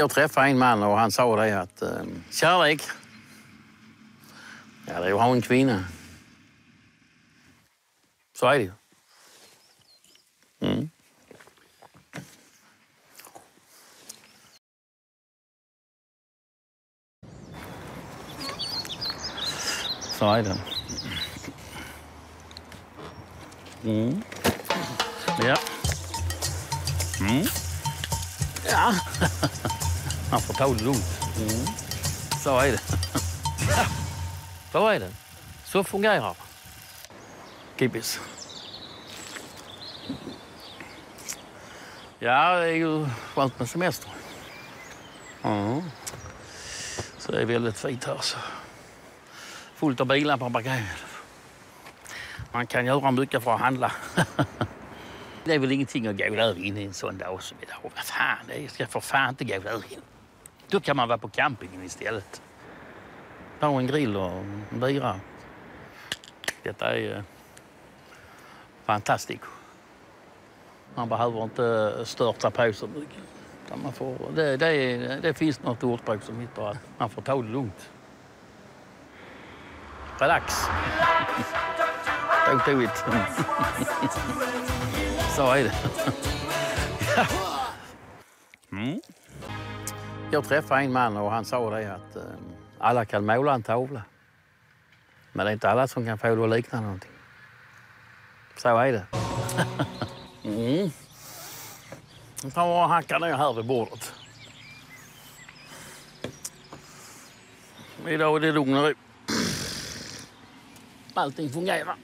Jag träffade en man och han sa det att eh, kärlek, ja det är att ha en kvinna. Så är det ju. Mm. Så är det. Mm. Ja. Mm. Ja. Man får ta det lugnt. Mm. Så är det. Så är det. Så fungerar Kippis. Ja, det är ju skönt med semester. Ja. Så det är väldigt fint här. Så. Fullt av bilar på parkeringen. Man kan göra mycket för att handla. Det är väl ingenting att gå där in en sån dag som idag. Vad fan, det ska för fan inte gå där in. Då kan man vara på campingen istället. Ta en grill och en bira. Detta är fantastiskt. Man behöver inte störta på så mycket. Man får, det, det, det finns något ordspråk som heter att man får ta det lugnt. Relax. Don't do it. Så är det. Jag träffade en man och han sa det att eh, alla kan måla en tavla. Men det är inte alla som kan få det att likna någonting. Så är det. Mm. Jag tar och hackar ner här vid bordet. Idag är det lugn och ro. Allting fungerar.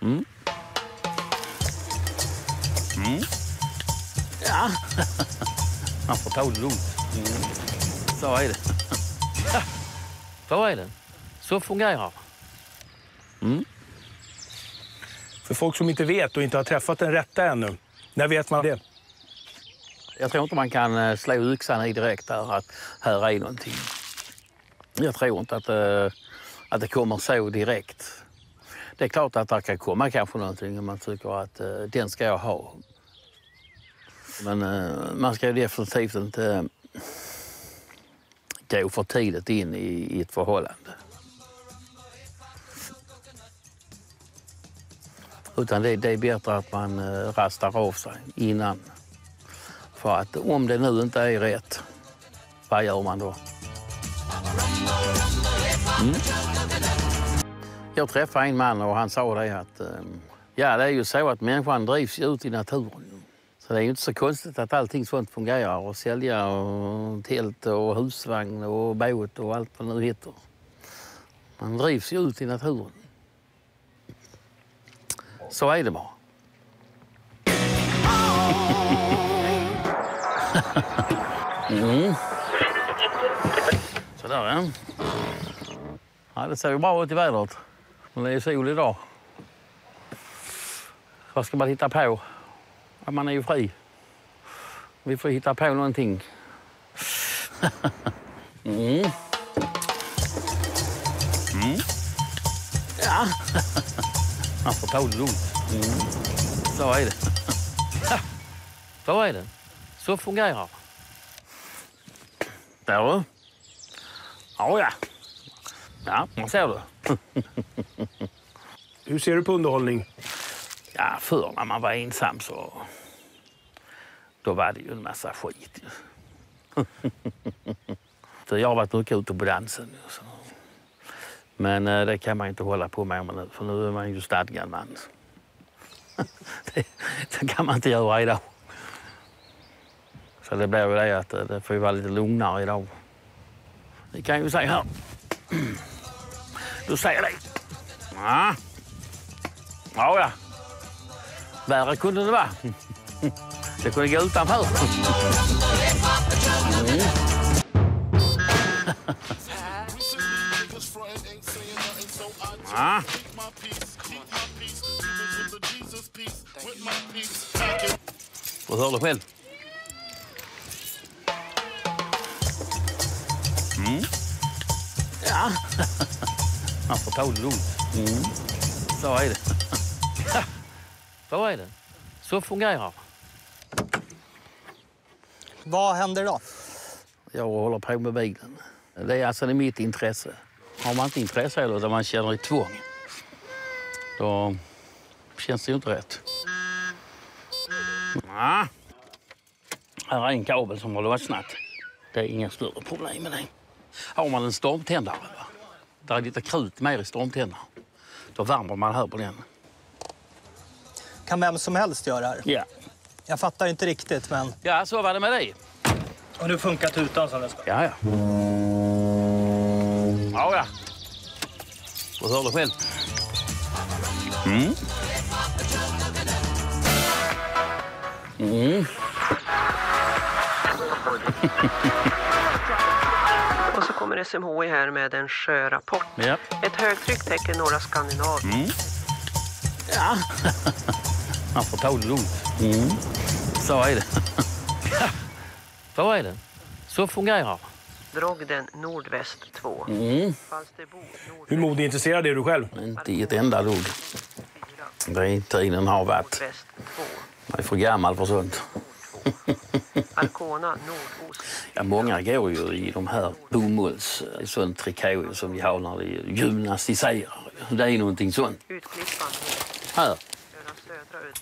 Mm. Mm. Ja. Man får ta det lugnt. Mm. Så är det. Så är det. Så fungerar mm. För folk som inte vet och inte har träffat den rätta ännu, när vet man det? Jag tror inte man kan eh, slå yxan i direkt där att här är någonting. Jag tror inte att, eh, att det kommer så direkt. Det är klart att det kan komma kanske någonting om man tycker att eh, den ska jag ha. Men eh, man ska ju definitivt inte gå för tidigt in i, i ett förhållande. Utan det, det är bättre att man eh, rastar av sig innan. För att om det nu inte är rätt, vad gör man då? Mm. Jag träffade en man och han sa det att eh, ja, det är ju så att människan drivs ut i naturen. Så det är ju inte så konstigt att allting sånt fungerar. Och sälja och tält och husvagn och båt och allt vad det nu heter. Man drivs ju ut i naturen. Så är det bara. Mm. Sådär ja. ja. Det ser ju bra ut i vädret. Men det är sol idag. Vad ska man hitta på? Man är ju fri. Vi får hitta på någonting. mm. Mm. Ja. Man får ta det lugnt. Mm. Så är det. Så är det. Så fungerar Där du. Ja, ja. Ja, man ser du. Hur ser du på underhållning? Ja, förr när man var ensam så... Då var det ju en massa skit. För jag har varit mycket ute på dansen. Så. Men eh, det kan man inte hålla på med nu, för nu är man ju stadgad man. det, det kan man inte göra idag. Så det blir ju det att eh, det får ju vara lite lugnare idag. Vi kan ju säga här. Du säger det. Ja. Ja, ja. Värre kunde det vara. Det kunde gå utanför. Mm. Ja. Vad hör du själv? Mm. Ja. Man får ta det lugnt. Mm. Så är det. Så är det. Så fungerar Vad händer idag? Jag håller på med bilen. Det är alltså det är mitt intresse. Har man inte intresse eller där man känner ett tvång, då känns det ju inte rätt. Ja. Här är en kabel som har lossnat. Det är inga större problem med det. Har man en stormtändare, va? där är lite krut mer i stormtändaren, då värmer man här på den. Kan vem som helst göra här? Ja. Jag fattar inte riktigt, men... Ja, så var det med det. Och nu funkar tutan som den ska. Ja, ja. Ja, ja. Du hör det själv. Mm. Mm. Och så kommer SMHI här med en sjörapport. Ja. Ett högtryck täcker norra Skandinavien. ja. Man får ta det lugnt. Mm. Så är det. Så är det. Så fungerar Drogden nordväst 2. mm. Hur modeintresserad är du själv? Inte i ett enda dugg. 4. Det är tiden har varit. Nordväst 2. Jag är för gammal för sånt. Ja, många går ju i de här bomulls, eh, sån trikå som vi har när vi gymnastiserar. Det är någonting sånt. Här.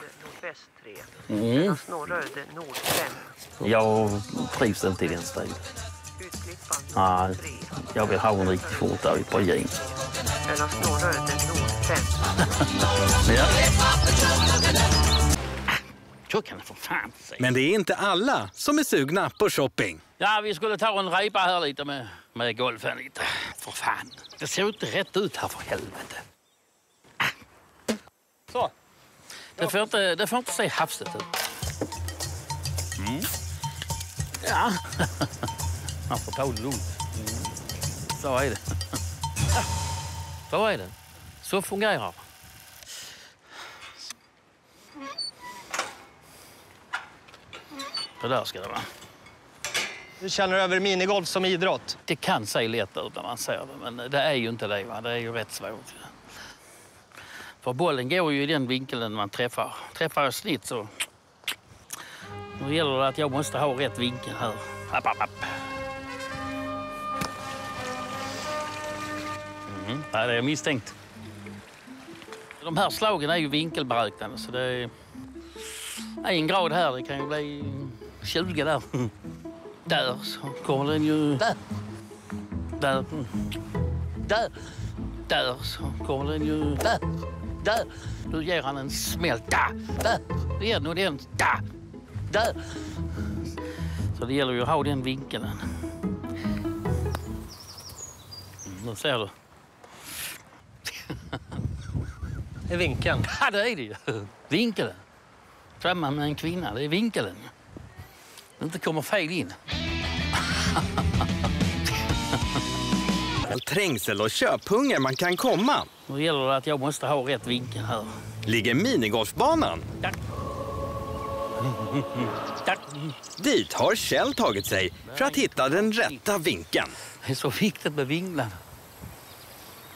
Udde nordväst 3. Mm. Udde nord 5. Jag trivs inte i den stilen. 3. jag vill ha en riktig skjorta ett par jeans. Önas norra udde nord 5. Ja. Så kan det för fan se. Men det är inte alla som är sugna på shopping. Ja, vi skulle ta en repa här lite med, med golfen lite. För fan. Det ser inte rätt ut här för helvete. Så. Det får inte, det får inte se hafsigt ut. Mm. Ja. Man får ta det lugnt. Så är det. Så är det. Så fungerar det. Det där ska det vara. Du känner över minigolf som idrott? Det kan se lätt ut när man ser det, men det är ju inte det. Va? Det är ju rätt svårt. För bollen går ju i den vinkeln man träffar. Träffar jag snitt så... Nu gäller det att jag måste ha rätt vinkel här. App, app, app. Mm. Ja, det är misstänkt. De här slagen är ju vinkelberäknade så det är en grad här, det kan ju bli 20 där. Där så kommer den ju... Där. Där. Där. Där så kommer den ju... Där. Där. Nu ger han en smäll. Där. Där. Ger nu den. Där. Där. Så det gäller ju att ha den vinkeln. Mm, Nu ser du. Det är vinkeln. Ja, det är det ju. Vinkeln. Samma med en kvinna, det är vinkeln. Det inte kommer fel in. All trängsel och köphunger man kan komma. Nu gäller det att jag måste ha rätt vinkel här. Ligger minigolfbanan. Tack. Tack. Dit har Kjell tagit sig för att hitta den rätta vinkeln. Det är så viktigt med vinglarna.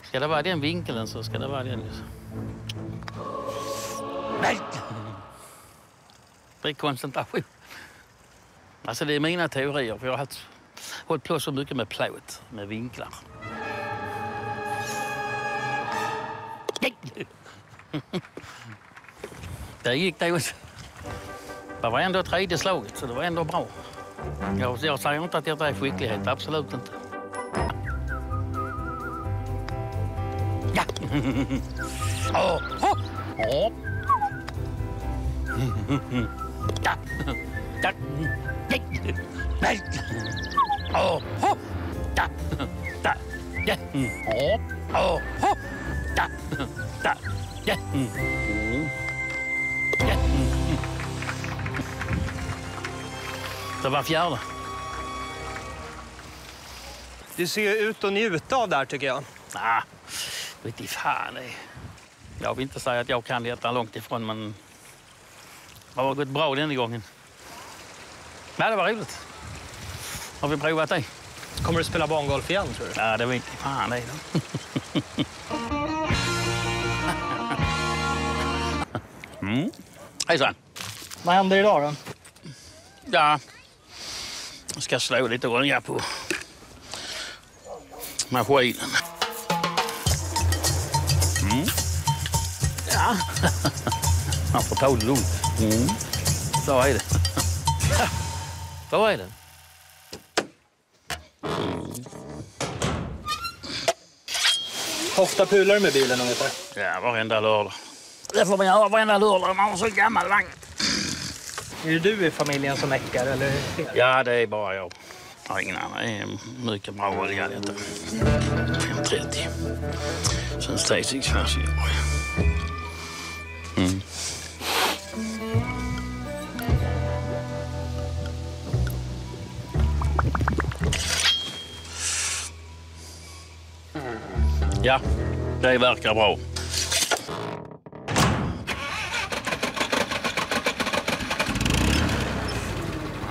Ska det vara den vinkeln så ska det vara den. Nej! Det är koncentration. Alltså det är mina teorier, för jag har hållit på så mycket med plåt, med vinklar. Där gick det också. Det var ändå tredje slaget, så det var ändå bra. Jag, jag säger inte att detta är skicklighet, absolut inte. Ja! Åh! Åh! Åh! Ja! Ja! Åh! Åh! Ja! Ja! Ja! Åh! Åh! Åh! Ja! Ja! Ja! Mm. Ja! Det var fjärde. Du ser ju ut att njuta av det här tycker jag. Ah, vet i fan. Jag vill inte säga att jag kan detta långt ifrån, men det har gått bra den gången. Nej, det var roligt. Har vi provat det? Kommer du spela bangolf igen tror du? Ja, det vet i fan det. mm. Hejsan. Vad händer idag då? Ja, Jag ska slå lite olja på maskinen. Mm. Ja, man får ta det lugnt. Mm. Så är det. Så är det. Hur ofta pular du med bilen ungefär? Ja, varenda lördag. Det får man göra varenda lördag när man har så gammal vagn. Är det du i familjen som meckar eller? Ja, det är bara jag. Jag har ingen annan. Det är mycket bra olja detta. 530. Sen Stacy Classic. Mm. Ja, det verkar bra.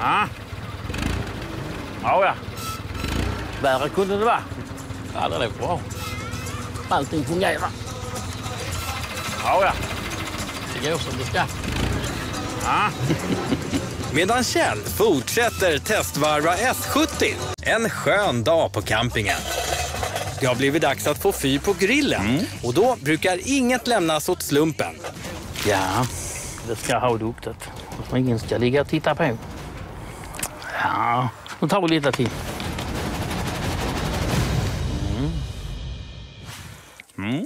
Ja. Ja, ja. Värre kunde det vara. Ja, det låter bra. Allting fungerar. Ja, ja. Det går som det ska. Ja. Medan Kjell fortsätter testvarva S70. En skön dag på campingen. Det har blivit dags att få fyr på grillen och då brukar inget lämnas åt slumpen. ja, det ska ha duktigt. Ingen ska ligga och titta på. Ja, nu tar vi lite till.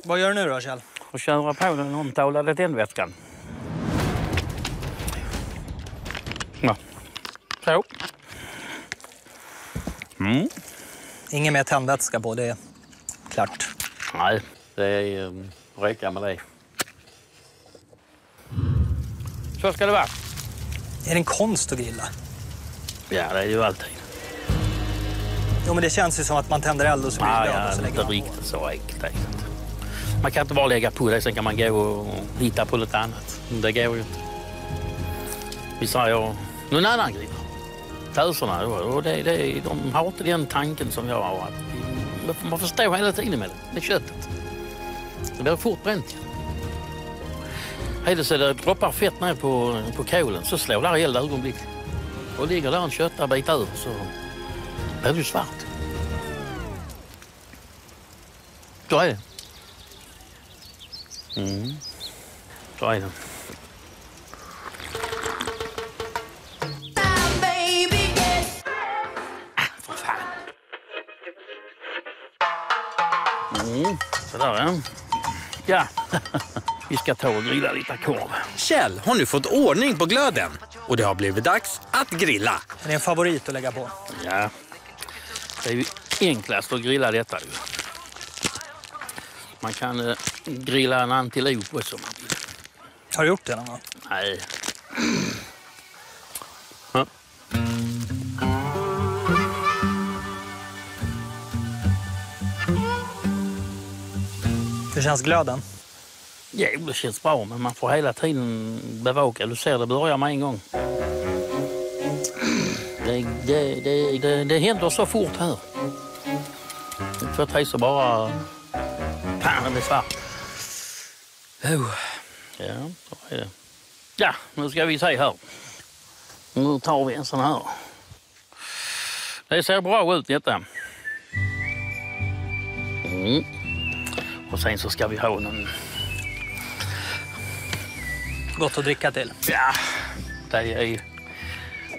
Vad gör du nu då Kjell? och köra på den omtalade tändvätskan. Ja. Så. Mm. Ingen mer tändvätska på, det är klart. Nej, det är um, räcka med det. Så ska det vara. Är det en konst att grilla? Ja, det är ju alltid. Jo, men det känns ju som att man tänder eld och så blir det ja, lägger inte riktigt så enkelt. det. Man kan inte bara lägga på det, sen kan man gå och hitta på något annat. Det går ju inte. Vi säger någon annan grillar. Töserna, och det, det, de har inte den tanken som jag har. Man får stå hela tiden med det, med köttet. Det blir fort bränt. Är det så det droppar fett ner på, på kolen så slår där eld ögonblickligt. Och ligger där en köttbit över så blir det svart. Så är det. Mm. Så är det. Mm. Sådär ja. Ja, vi ska ta och grilla lite korv. Kjell har nu fått ordning på glöden och det har blivit dags att grilla. Det är en favorit att lägga på. Ja, det är ju enklast att grilla detta. Ju. Man kan eh, grilla en antilop också om man vill. Har du gjort det någon gång? Nej. Ja. Hur känns glöden? Jo, det känns bra, men man får hela tiden bevaka. Du ser, det börjar med en gång. Det, det, det, det, det händer så fort här. För tre så bara... Fan, det blir svart. Oh. Ja, så är det. Ja, nu ska vi se här. Nu tar vi en sån här. Det ser bra ut detta. Mm. Och sen så ska vi ha någon Gott att dricka till. Ja, det är ju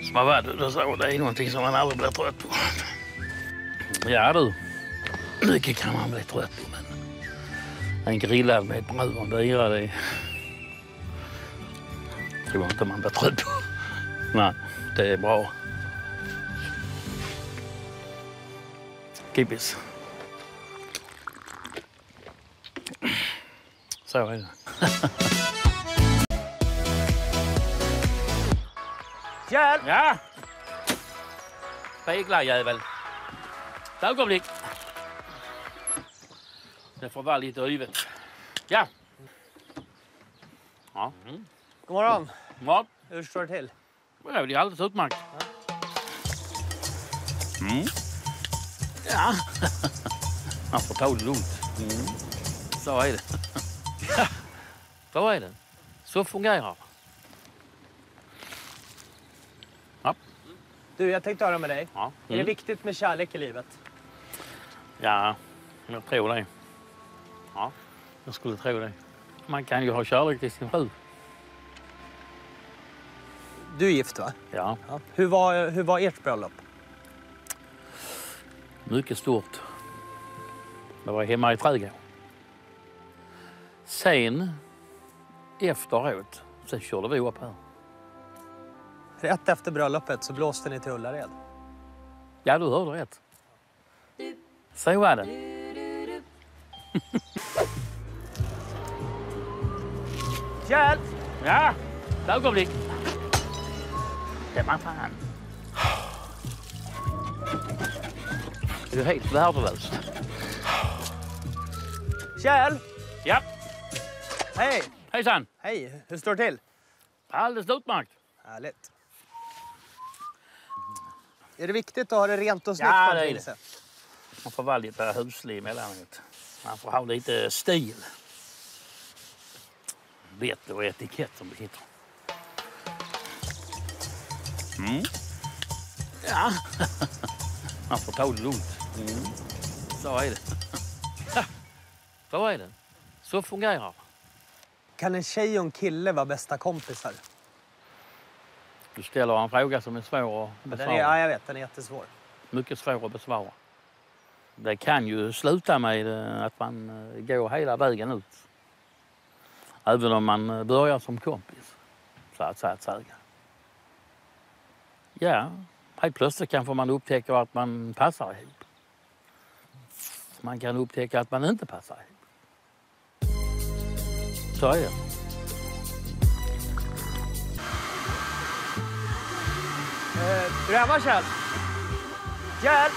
som varit och så. Det är någonting som man aldrig blir trött på. Ja du, mycket kan man bli trött på men en grillad med bröd och bira det tror jag inte man blir trött på. Nej, det är bra. Kippis. Så är det. Kjell! Ja! Spegla jävel. Ett ögonblick. Det får vara lite yvet. Ja. Ja. Mm. God morgon. Ja, Hur står det till? det är alldeles utmärkt. Mm. Ja. Man får ta det lugnt. Mm. Så är det. Så är det. Så fungerar det. Du, jag tänkte höra med dig. Ja. Är det Mm. viktigt med kärlek i livet? Ja, jag tror det. Ja, jag skulle tro det. Man kan ju ha kärlek till sin fru. Du är gift va? Ja, Ja. Hur, var, hur var ert bröllop? mycket stort. Det var hemma i trädgården. Sen efteråt så körde vi upp här. Rätt efter bröllopet så blåste ni till Ullared. Ja, du hörde rätt. Så var det. Kjell! Ja, ett ögonblick. Det var fan. Är du helt värdelös? Kjell! Ja, Hej! hejsan. Hej! Hur står det till? Alldeles utmärkt. Härligt. Är det viktigt att ha det rent och snyggt Ja, det är det. Man får vara lite huslig emellanåt. Man får ha lite stil. Vett och etikett som det heter. Mm. Ja, man får ta det lugnt. Mm. Så är det. Så är det. Så fungerar det. Kan en tjej och en kille vara bästa kompisar? Du ställer en fråga som är svår att Den är, besvara. ja, jag vet, den är jättesvår. mycket svår att besvara. Det kan ju sluta med eh, att man eh, går hela vägen ut. Även om man eh, börjar som kompis, så att säga. Att säga. Ja, helt plötsligt kanske man upptäcker att man passar ihop. Man kan upptäcka att man inte passar ihop. Så är det. Eh, hemma Kjell? Kjell!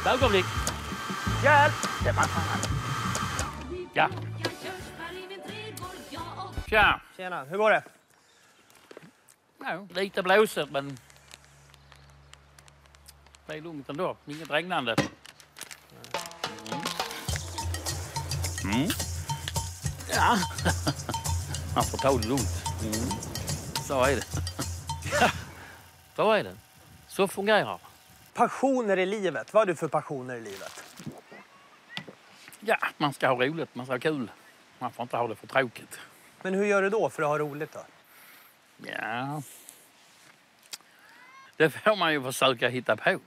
Ett ögonblick. Kjell! Det var fan. Ja. Tja. Tjena, hur går det? Ja, lite blåsigt men det är lugnt ändå. Inget regnande. Mm. Mm. Ja, man får ta det lugnt. Mm. Så är det. Så är det. Så fungerar. Passioner i livet. Vad har du för passioner i livet? Ja, man ska ha roligt, man ska ha kul. Man får inte ha det för tråkigt. Men hur gör du då för att ha roligt då? Ja, det får man ju försöka hitta på.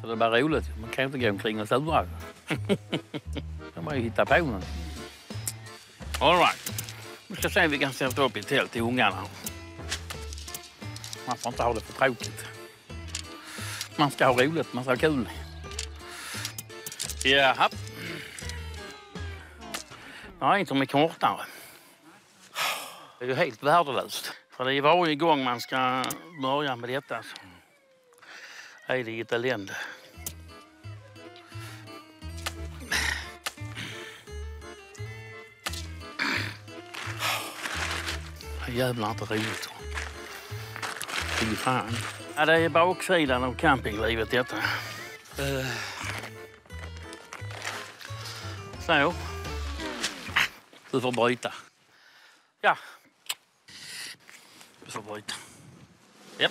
Så det blir roligt. Man kan inte gå omkring och sura. Det får man ju hitta på något. All right. Vi ska se om vi kan sätta upp ett tält till ungarna. Man får inte ha det för tråkigt. Man ska ha roligt, man ska ha kul. Jaha. Jag är en som är kortare. Det är ju helt värdelöst. För det är varje gång man ska börja med detta så är det ett elände. Jävlar inte roligt. Fy fan. Ja, det är baksidan av campinglivet detta. Eh. Så. Du får bryta. Ja, du får bryta. Ja.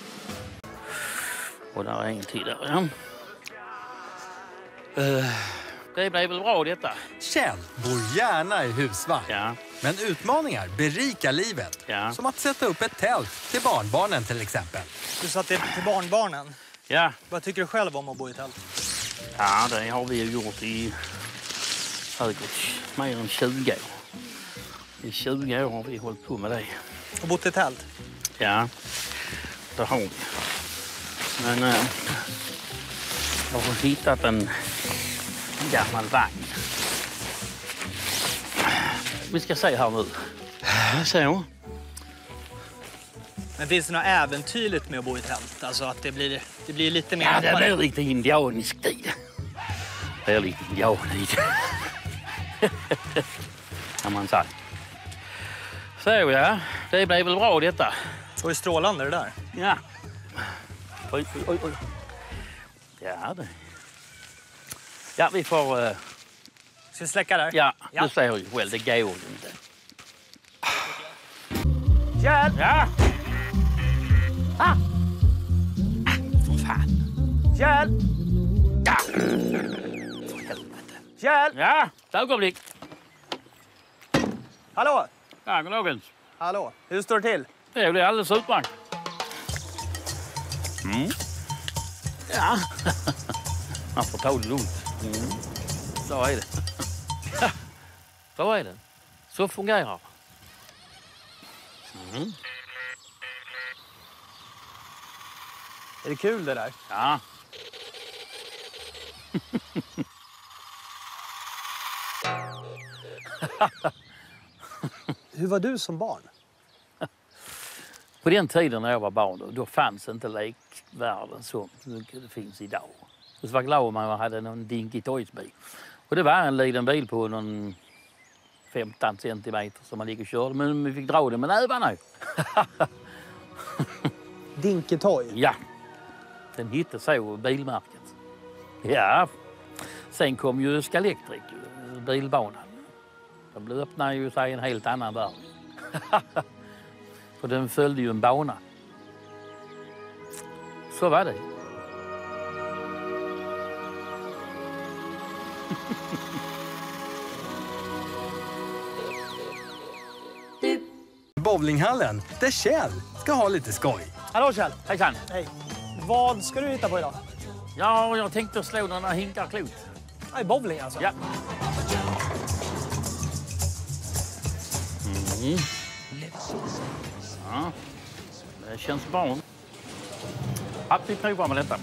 Och där är en till där, ja. Eh, Det blev väl bra detta. Kjell bor gärna i husvagn. Ja. Men utmaningar berikar livet. Ja. Som att sätta upp ett tält till barnbarnen till exempel. Du sa till, till barnbarnen. Ja, Vad tycker du själv om att bo i tält? ja det har vi ju gjort i säkert mer än 20 år. I 20 år har vi hållit på med det. Och bott i tält? Ja, det har vi. Men eh, jag har hittat en gammal vagn. Vi ska se här nu. Så. Men finns det något äventyrligt med att bo i tält? Alltså att det blir, det blir lite mer... Ja, det blir lite indianisk tid. Det är lite indianid. kan man säga. Så ja, det blev väl bra detta. Det var ju strålande det där. Ja. Oj, oj, oj. Ja, det... Ja, vi får... eh, Ska vi släcka där? Ja, ja. du säger ju själv. Det går ju inte. Hjälp! Ja! Ah! ah för fan. Hjälp! Ja! För helvete. Hjälp! Ja, ett ögonblick. Hallå? Ja, goddagens. Hallå, hur står det till? Det blir alldeles utmärkt. Mm. Ja. Man får ta det lugnt. Mm. Så är det. Så är det. Så fungerar mm. Är det kul det där? Ja. Hur var du som barn? På den tiden när jag var barn då, då fanns inte lekvärlden så mycket det finns idag. Så var glad om man hade någon Dinky Toys-bil. Och det var en liten bil på någon 15 centimeter som man gick och körde. Men vi fick dra den med nävarna. Dinketoy. Ja, den hette så, bilmärket. Ja, sen kom ju Scalextric, bilbanan. Den öppnade ju sig en helt annan värld. För den följde ju en bana. Så var det. Bowlinghallen, där Kjell ska ha lite skoj. Hallå Kjell! Hejsan! Hej! Vad ska du hitta på idag? Ja, jag tänkte slå några hinkar klot. Nej, bowling alltså? Ja. Mm. Ja, det känns bra. Att vi provar med detta.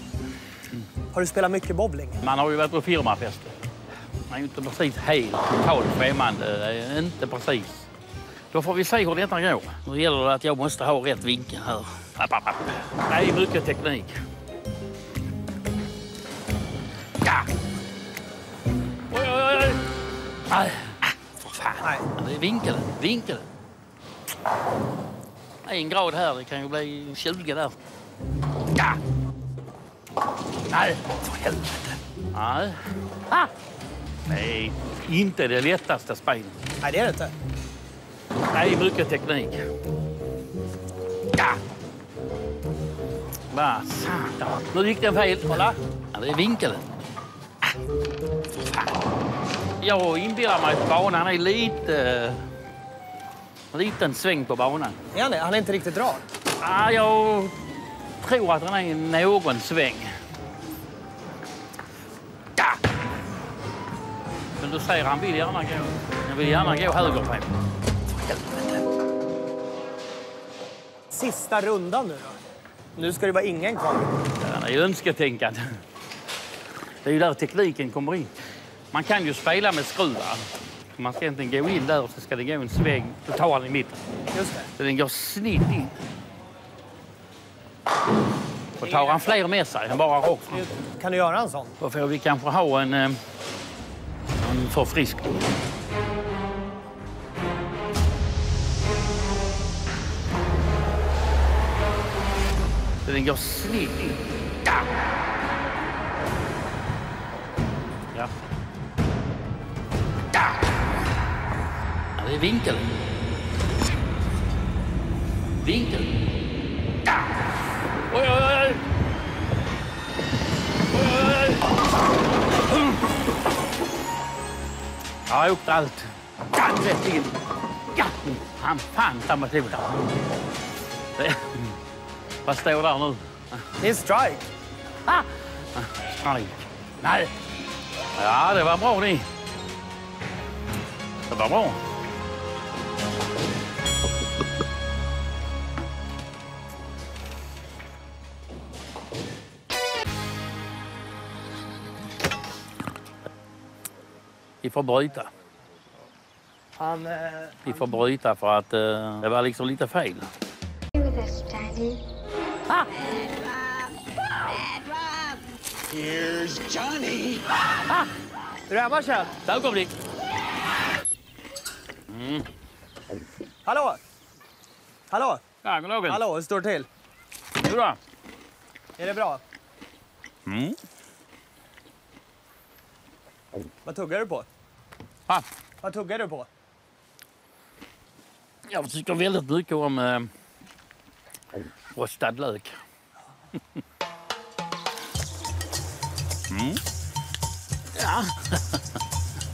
Har du spelat mycket bowling? Man har ju varit på firmafester. Man är ju inte precis helt totalt främmande. Det är Inte precis. Då får vi se hur detta går. Nu gäller det att jag måste ha rätt vinkel här. App, app, app. Det är mycket teknik. Ja! Oj, oj, oj! Ah, för fan. Nej. Det är vinkeln. Vinkeln. En grad här, det kan ju bli 20 där. Ja! Nej, för helvete. Nej. Ah. Nej, inte det lättaste spelet. Nej, det är det inte. Det är mycket teknik. Ja! Vad satan. Nu gick den fel. Kolla. Ja, det är vinkeln. Ah. Jag inbillar mig att banan är lite... En liten sväng på banan. Är han det? Han är inte riktigt rak. Ja, jag tror att den är någon sväng. Ja! Men du säger han vill gärna gå. Han vill gärna gå höger på mig. Helvete. Sista rundan nu då. Nu ska det vara ingen kvar. Det är önsketänkande. Det är ju där tekniken kommer in. Man kan ju spela med skruvar. Man ska egentligen gå in där och så ska det gå en sväng. Han i mitten. Just det. Så den går snitt in. Och tar han fler med sig än bara rakt. Kan du göra en sån? Då får vi kanske ha en, eh, en förfriskning. Den snitt in. Ja! Ja. Det är vinkeln. Vinkeln. Ja! Oj, oj, oj! Oj, oj, oj! Ja, jag åkte allt. Kan rätt in. Ja, han fan till det. Det- Vad står där nu? Det är strike. Ah! Strike. Nej. Ja, det var bra ni. Det var bra. Vi får bryta. Han... Eh, Vi får bryta för att eh, det var liksom lite fel. with us, Daddy. Är du hemma Kjell? Ett ögonblick. Hallå? Hallå? Ja, god dagen. Hallå, hur står det till? Jo då. Är det bra? Mm. Vad tuggar du på? Ah, Vad tuggar du på? jag tycker väldigt mycket om eh, rostad lök. Ja,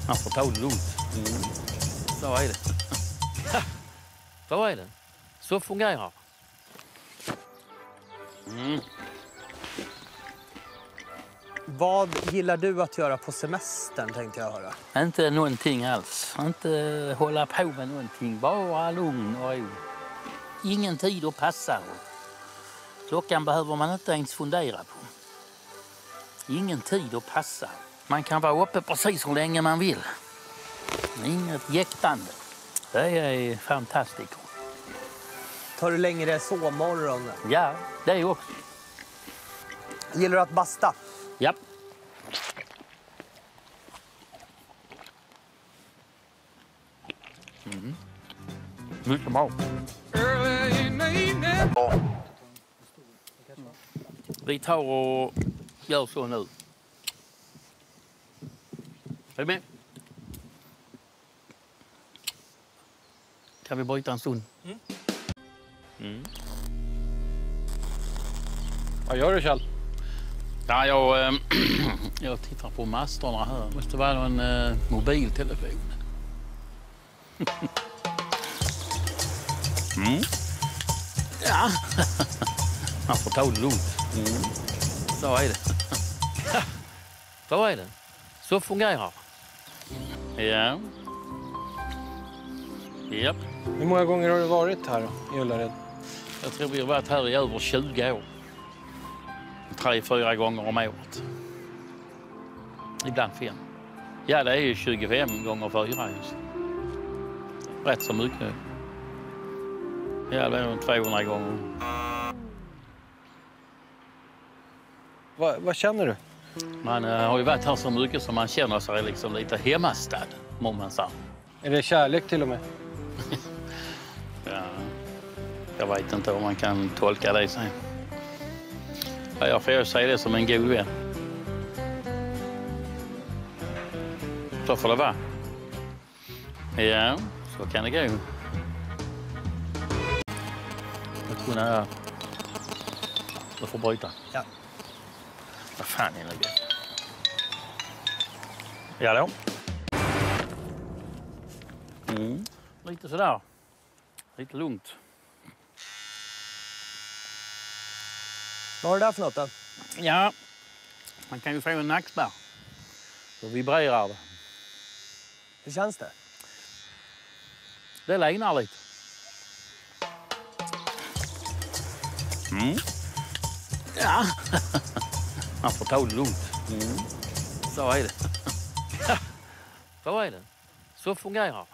man får ta det lugnt. Så är det. Så är det. Så fungerar Vad gillar du att göra på semestern tänkte jag höra? Inte någonting alls. Inte hålla på med någonting. Bara lugn och ro. Ingen tid att passa. Klockan behöver man inte ens fundera på. Ingen tid att passa. Man kan vara uppe precis hur länge man vill. Inget jäktande. Det är fantastiskt. Tar du längre sovmorgon? Ja, det är också. Gillar du att basta? Ja. Mm. Mycket bra. Vi tar och gör så nu. Är du med? Kan vi bryta en stund? Vad gör du Kjell? Ja, jag, eh, jag tittar på masterna här. Det måste vara någon eh, mobiltelefon. mm. Ja, man får ta det lugnt. Så är det. Så är det. Så fungerar det. Ja. Japp. Hur många gånger har du varit här i Ullared? Jag tror vi har varit här i över 20 år. Tre, fyra gånger om året. Ibland fem. Ja, det är ju 25 gånger fyra. Just. Rätt så mycket. Ja, det är nog 200 gånger. Va, vad känner du? Man eh, har ju varit här så mycket som man känner sig liksom lite hemmastad, må man säga. Är det kärlek till och med? Ja, jag vet inte om man kan tolka det så. Ja, jag får ju säga det som en god vän. Så får det vara. Ja, så kan det gå. Jag kunna... Du får bryta. Ja. Vad fan är det? Ja då. Mm. Lite sådär. Lite lugnt. Vad har du där för något då? Ja, man kan ju få en nackspärr. Då vibrerar det. Hur känns det? Det lägnar lite. Mm. Ja, man får ta det lugnt. Så är det. Så är det. Så fungerar.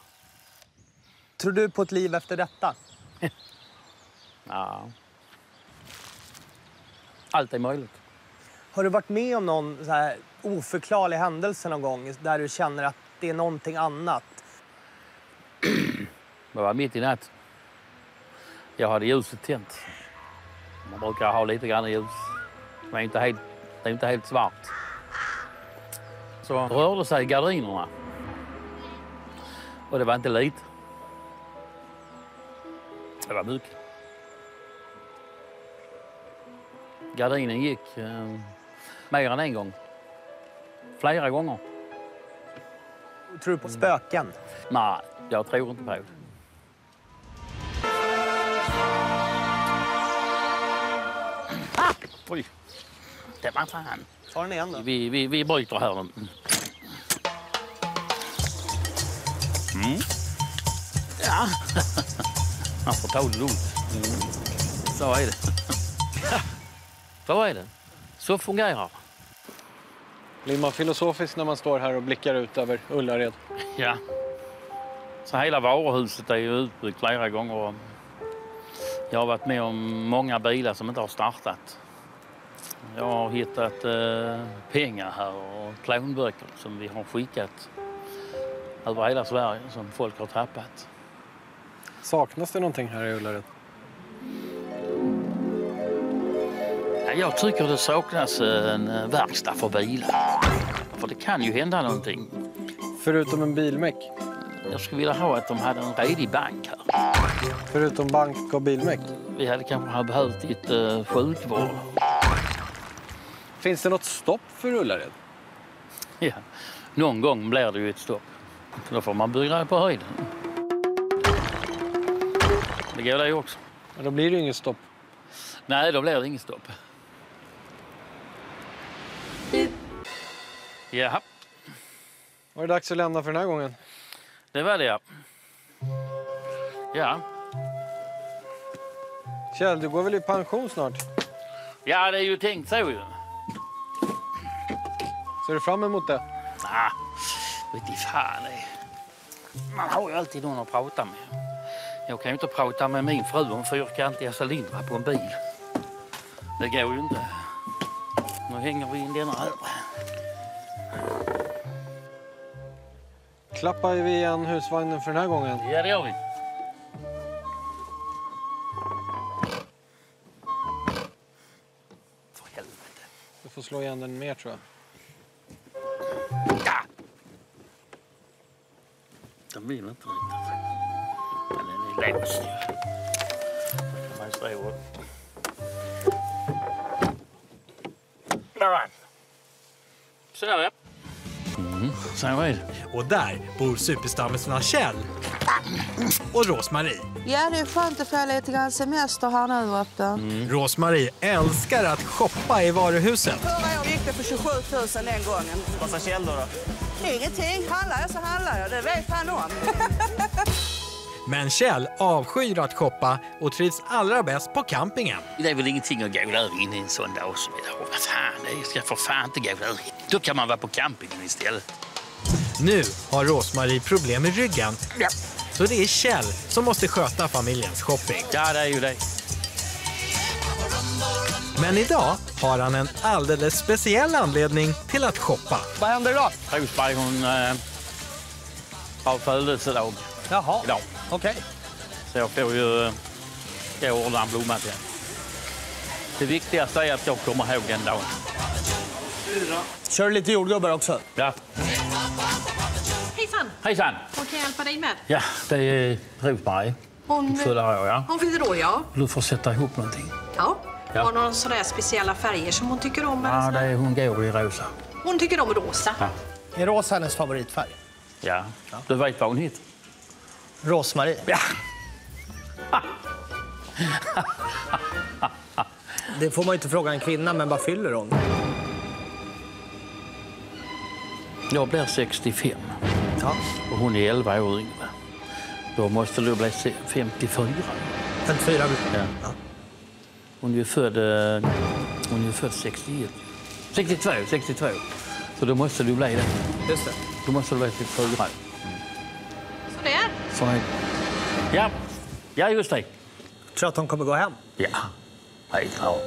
Tror du på ett liv efter detta? Ja. Allt är möjligt. Har du varit med om någon så här oförklarlig händelse någon gång där du känner att det är någonting annat? Det var mitt i natt. Jag hade ljuset tänt. Man brukar ha lite grann ljus. Är inte helt, det är inte helt svart. Så rörde sig gardinerna. Och det var inte lite. Det var mycket. Gardinen gick eh, mer än en gång. Flera gånger. Tror du på spöken? Nej, jag tror inte på det. Ah! Oj! Det var fan. Ta den igen då. Vi, vi, vi bryter här nu. Mm. Ja. Man får ta det lugnt. Så är det. Så är det. Så fungerar det. Blir man filosofisk när man står här och blickar ut över Ullared? Ja. Så hela varuhuset är ju utbyggt flera gånger. Jag har varit med om många bilar som inte har startat. Jag har hittat eh, pengar här och plånböcker som vi har skickat över hela Sverige som folk har tappat. Saknas det någonting här i Ullared? Ja, Jag tycker det saknas en eh, verkstad för bilar. För det kan ju hända någonting. Förutom en bilmek? Jag skulle vilja ha att de hade en redig bank här. Förutom bank och bilmek? Vi hade kanske behövt lite sjukvård. Finns det något stopp för Ullared? Ja. Någon gång blir det ju ett stopp. Då får man bygga på höjden. Det går det också. Men då blir det inget stopp. Nej, då blir det inget stopp. Jaha, Var det dags att lämna för den här gången? det var det ja. Ja, Kjell, du går väl i pension snart? ja det är ju tänkt så ju. Ser du fram emot det? Ah, vet i fan det. Man har ju alltid någon att prata med. Jag kan ju inte prata med min fru om fyrkantiga cylindrar på en bil. Det går ju inte. Nu hänger vi in denna här. Klappar vi igen husvagnen för den här gången? Ja, det gör vi. För helvete. Du får slå igen den mer tror jag. Den vill inte riktigt. Men den är låst ju. Man. Där var den. Sådär ja. Mm, så är det. Och där bor superstammisarna Kjell och Rosmarie. Ja, det är skönt att få lite grann semester här nu uppe. Rosmarie älskar att shoppa i varuhuset. Förra året gick det för 27 000 den gången. Vad sa Kjell då? då? Ingenting. Handlar jag så handlar jag. Det vet han om. Men Kjell avskyr att shoppa och trivs allra bäst på campingen. Det är väl ingenting att gå där in i en sån dag som idag. Vad fan, det ska för fan inte gå där. Då kan man vara på campingen istället. Nu har Rosmarie problem med ryggen. Så det är Kjell som måste sköta familjens shopping. Ja, det är ju det. Men idag har han en alldeles speciell anledning till att shoppa. Vad händer idag? Rosberg hon äh, har födelsedag Jaha, idag. okej. Så jag får ju gå och ordna en blomma till. Det viktigaste är att jag kommer ihåg den dagen. Kör du lite jordgubbar också? Ja. Hejsan! Hejsan! Vad kan jag hjälpa dig med? Ja, det är Rosberg. Hon, Fyller år, ja. hon fyller år, ja. Du får sätta ihop någonting. ja. Ja. Har någon sådär speciella färger som hon tycker om? Ja, det är, hon går i rosa. Hon tycker om rosa. Ja. Är rosa hennes favoritfärg? Ja. Du vet vad hon heter? Rosmarie. Ja. Det får man inte fråga en kvinna, men vad fyller hon? Jag blir 65 Ja. och hon är 11 år yngre. Då måste du bli se- 54. 54. Ja. Hon är ju född, eh, hon är ju född 61. 62, 62. Så då måste du bli det. Just det. Då måste du bli 64. Så där. Så är det. Ja, ja just det. Tror att hon kommer gå hem? Ja, helt klart.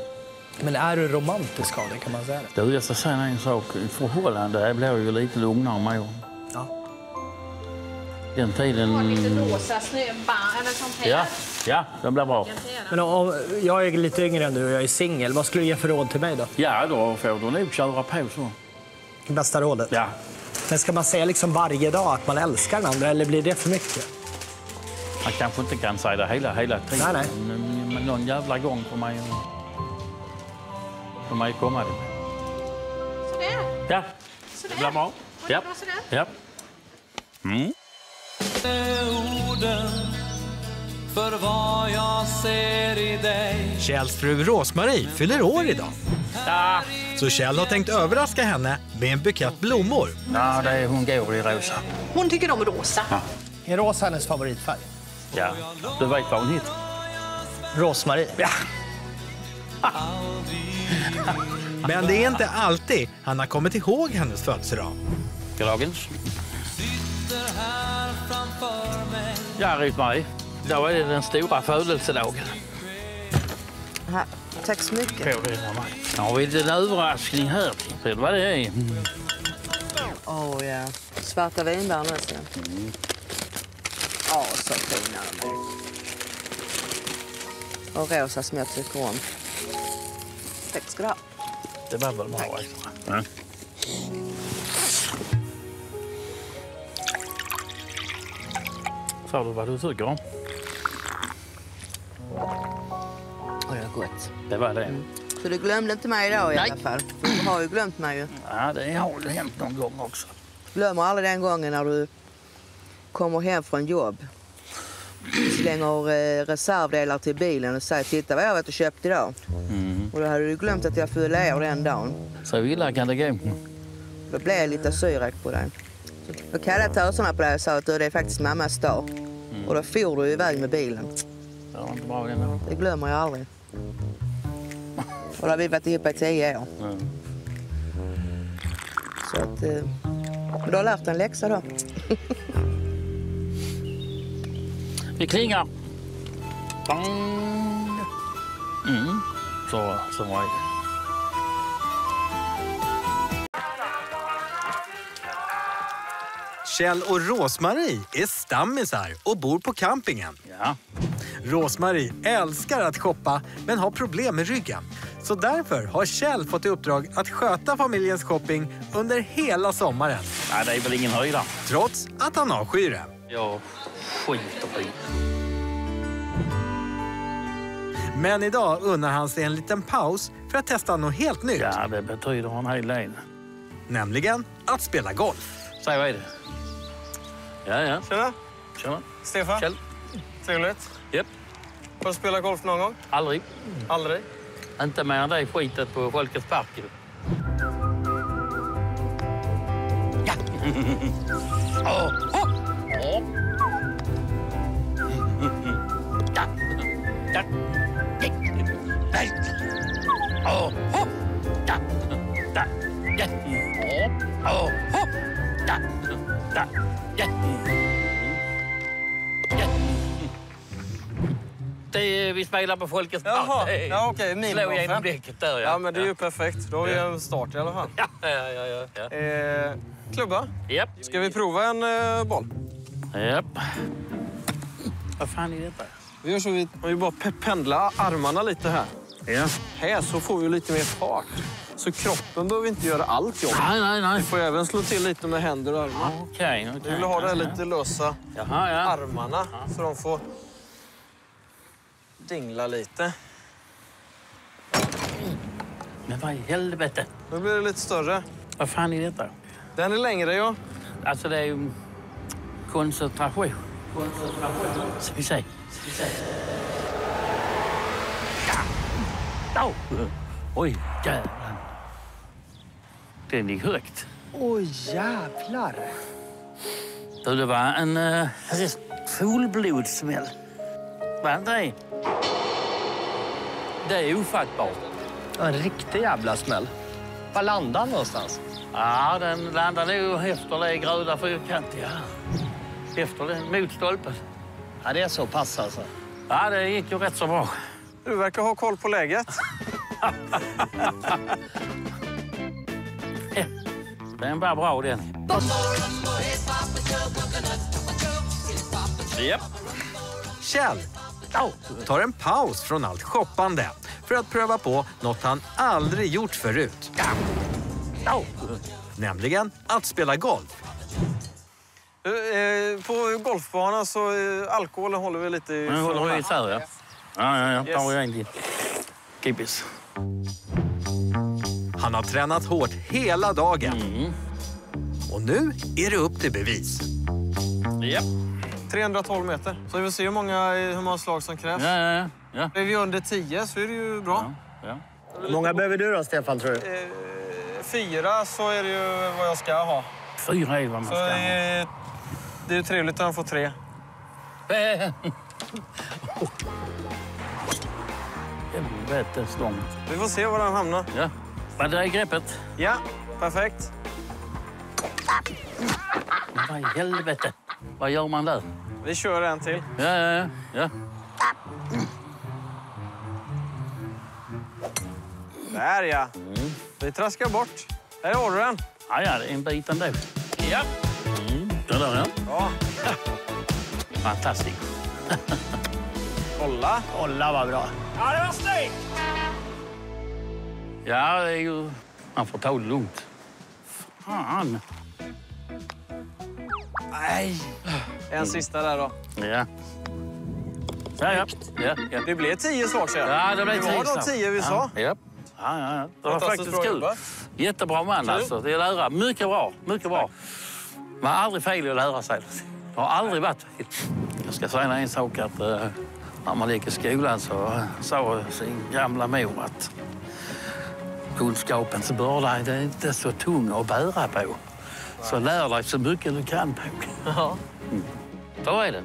Men är du romantisk av det, kan man säga det? Du, jag ska säga en sak. Förhållande blir ju lite lugnare med åren. Ja. Den tiden... Har lite rosa snöband eller sånt här. Ja, ja, den blir bra. Men om, jag är lite yngre än du och jag är singel. Vad skulle du ge för råd till mig då? Ja, då får du nog köra på så. Bästa rådet? Ja. Men ska man säga liksom varje dag att man älskar den andra eller blir det för mycket? Man kanske inte kan säga det hela, hela tiden. Nej, nej. Men, men någon jävla gång får man ju, får man ju komma dit. Sådär. Ja, Sådär. det blir bra. Det Ja. sådär? Ja. Mm. För vad jag ser i dig Kjells fru Rosmarie fyller år idag. Ja, Så Kjell har tänkt överraska henne med en bukett blommor. ja det är, hon går i rosa. Hon tycker om rosa. Är rosa hennes favoritfärg? Ja, du vet vad hon heter? Rosmarie. Ja. Men det är inte alltid han har kommit ihåg hennes födelsedag. Goddagens. Ja, Rosmarie. Då är det den stora födelsedagen. Här. Tack så mycket. Nu har vi en liten överraskning här. Vet du vad det är? Åh oh, ja. Svarta vinbär nästan. Åh, så fina de är. Och rosa som jag tycker om. Tack ska du ha. Det var väl bra? Ja. Sa du vad du tycker om? Det är gott. Det var det. Så du glömde inte mig idag i Nej. alla fall? För Du har ju glömt mig ju. Ja, det har väl hänt någon gång också. Glömmer aldrig den gången när du kommer hem från jobb. Slänger eh, reservdelar till bilen och säger titta vad jag varit och köpt idag. Och då hade du glömt att jag fyllde år den dagen. Så illa kan det gå. Då blev jag lite syrak på dig. Då kallade töserna på dig och sa att det är faktiskt mammas dag. Och då for du iväg med bilen. Det var inte bra ändå. Det glömmer jag aldrig. Och då har vi varit ihop i tio år. Mm. Så att... Eh, men du har lärt dig en läxa då. Vi klingar. Bang. Mm. Så, så var det. Kjell och Rosmarie är stammisar och bor på campingen. Ja. Rosmarie älskar att shoppa men har problem med ryggen. Så därför har Kjell fått i uppdrag att sköta familjens shopping under hela sommaren. Nej, det är väl ingen höjdare. Trots att han har skyrem. Jag skiter i Men idag unnar han sig en liten paus för att testa något helt nytt. Ja, det betyder en hel del. Nämligen att spela golf. Säg vad är det? Ja, ja. Tjena, Tjena. Stefan. Kjell. Trevligt. Japp. Har du spelat golf någon gång? Aldrig. Aldrig. Inte mer än det skitet på Folkets park. Ja. Åh, vi spelar på Folkets park. Jaha, ja, okej, Slå minigolfen. igenom däcket där, ja. Ja, men det är ju perfekt. Då har vi en start i alla fall. Ja, ja, ja. ja, ja. Eh, klubba, Japp. ska vi prova en eh, boll? Japp. Vad fan är detta? Vi gör så vi, vi bara pe- pendlar armarna lite här. Ja. Här så får vi lite mer fart. Så kroppen behöver inte göra allt jobb. Nej, nej, nej. Vi får även slå till lite med händer och armar. Okej, okej. Vi vill ha det här lite lösa Jaha, ja. armarna så de får dingla lite. Men vad i helvete? Nu blir det lite större. Vad fan är detta? Den är längre, ja. Alltså, det är ju koncentration. Koncentration. Ska vi se. Ska vi se. Ja. Oh. Oj, jävlar. Den gick högt. Oj, jävlar. Det var en uh, fullblodssmäll. Var inte det? Det är ofattbart. En riktig jävla smäll. Var landade han någonstans? Ja, den landade nog efter det gröda fyrkantiga. Efter det, mot stolpen. Ja, det är så pass alltså. Ja, det gick ju rätt så bra. Du verkar ha koll på läget. Den var bra den. Japp. Kjell tar en paus från allt shoppande för att pröva på något han aldrig gjort förut. Nämligen att spela golf. Eh, På golfbanan så eh, alkoholen håller vi lite Nu håller vi isär, ja. Ja, ja, ja. Tar vi en till. Kippis. Han har tränat hårt hela dagen. Och nu är det upp till bevis. Japp. 312 meter. Så vi får se hur många, hur många slag som krävs. Ja, ja, ja. ja. Är vi under 10 så är det ju bra. ja. Hur många behöver du då, Stefan, tror du? Eh, fyra så är det ju vad jag ska ha. Fyra är vad man Så ska ha. eh, det är ju trevligt om jag får tre. Helvete stångt. Vi får se var den hamnar. Ja. Var det greppet? Ja, perfekt. Men vad i helvete? Vad gör man där? Vi kör en till. Ja, ja, ja. Där ja. Vi traskar bort. Där har du den. Ja, ja, det är en bit ändå. Ja. Mm. Det där, ja. Ja. Fantastiskt. Kolla. Kolla vad bra. Ja, det var snyggt! Ja, det är ju... Man får ta det lugnt. Fan. Nej. En sista där då. Ja. Ja, ja. ja, ja. Det blev tio slag sen. Ja, det blev Det tio var de tio vi sa. Ja. ja. Ja, ja. Det var faktiskt kul. Jättebra man alltså. Det är lära. Mycket bra. Mycket bra. Man har aldrig fel i att lära sig. Det har aldrig varit fel. Jag ska säga en sak att eh, när man gick i skolan så sa sin gamla mor att kunskapens börda det är inte så tung att bära på. Så lär dig så mycket du kan. Ja. Så är det.